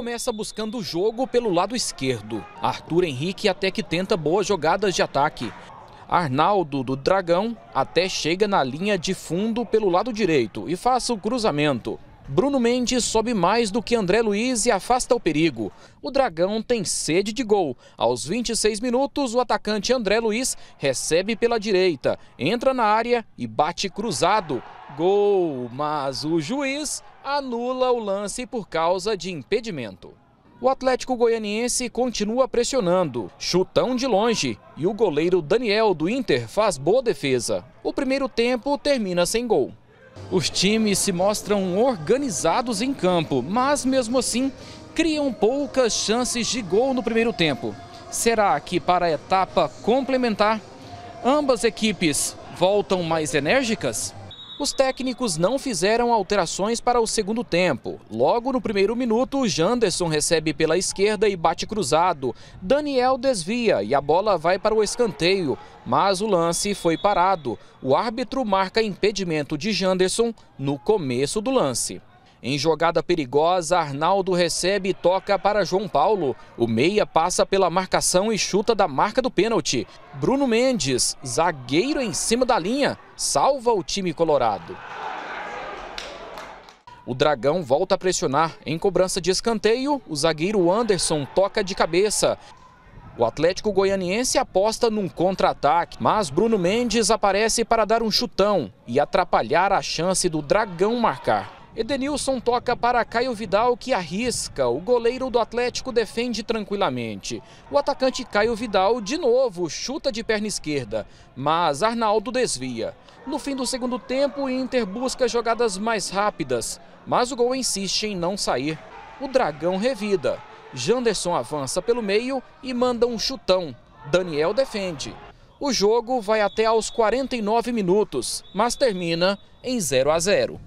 começa buscando o jogo pelo lado esquerdo. Arthur Henrique até que tenta boas jogadas de ataque. Arnaldo do Dragão até chega na linha de fundo pelo lado direito e faz o cruzamento. Bruno Mendes sobe mais do que André Luiz e afasta o perigo. O Dragão tem sede de gol. Aos 26 minutos, o atacante André Luiz recebe pela direita, entra na área e bate cruzado. Gol, mas o juiz anula o lance por causa de impedimento. O Atlético Goianiense continua pressionando, chutão de longe, e o goleiro Daniel do Inter faz boa defesa. O primeiro tempo termina sem gol. Os times se mostram organizados em campo, mas mesmo assim criam poucas chances de gol no primeiro tempo. Será que para a etapa complementar, ambas equipes voltam mais enérgicas? Os técnicos não fizeram alterações para o segundo tempo. Logo no primeiro minuto, Janderson recebe pela esquerda e bate cruzado. Daniel desvia e a bola vai para o escanteio, mas o lance foi parado. O árbitro marca impedimento de Janderson no começo do lance. Em jogada perigosa, Arnaldo recebe e toca para João Paulo. O meia passa pela marcação e chuta da marca do pênalti. Bruno Mendes, zagueiro em cima da linha, salva o time colorado. O Dragão volta a pressionar. Em cobrança de escanteio, o zagueiro Anderson toca de cabeça. O Atlético Goianiense aposta num contra-ataque, mas Bruno Mendes aparece para dar um chutão e atrapalhar a chance do Dragão marcar. Edenilson toca para Caio Vidal que arrisca. O goleiro do Atlético defende tranquilamente. O atacante Caio Vidal de novo chuta de perna esquerda, mas Arnaldo desvia. No fim do segundo tempo, o Inter busca jogadas mais rápidas, mas o gol insiste em não sair. O Dragão revida. Janderson avança pelo meio e manda um chutão. Daniel defende. O jogo vai até aos 49 minutos, mas termina em 0 a 0.